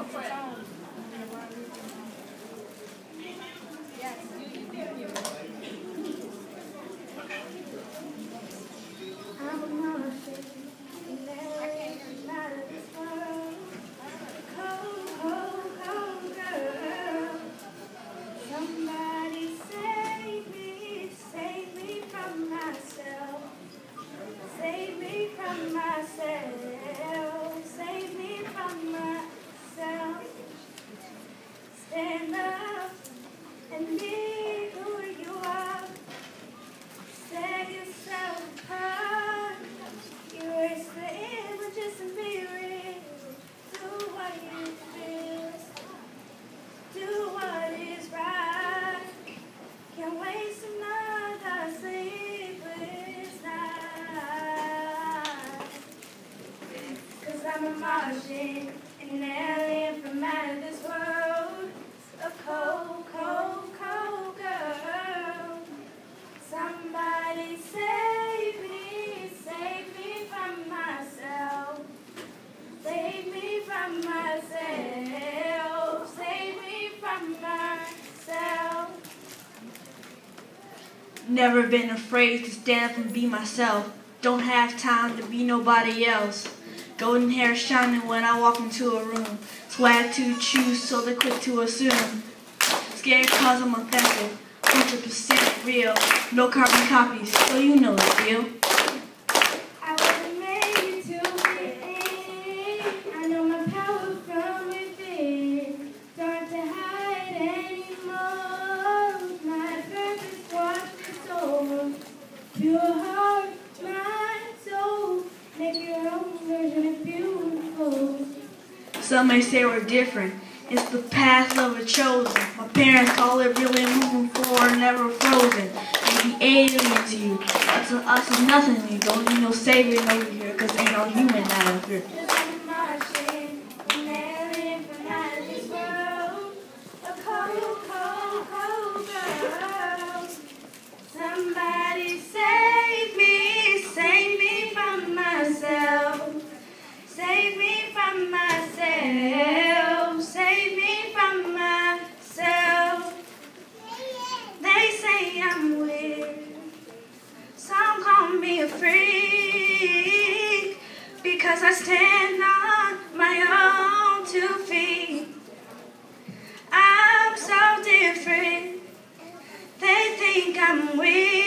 I'm a Martian, an alien from out of this world. A cold, cold, cold girl. Somebody save me, save me from myself. Save me from myself. Save me from myself. Never been afraid to stand up and be myself. Don't have time to be nobody else. Golden hair shining when I walk into a room. Swag to choose, so they're quick to assume. Scared cause I'm authentic. 100% real. No carbon copies, so you know the deal. I Some may say we're different. It's the path of a chosen. My parents call it really moving forward, never frozen. Maybe alien to you. Us, us is nothing to you. Don't need no savior over here, cause ain't no human out of here. Because I stand on my own two feet. I'm so different. They think I'm weak,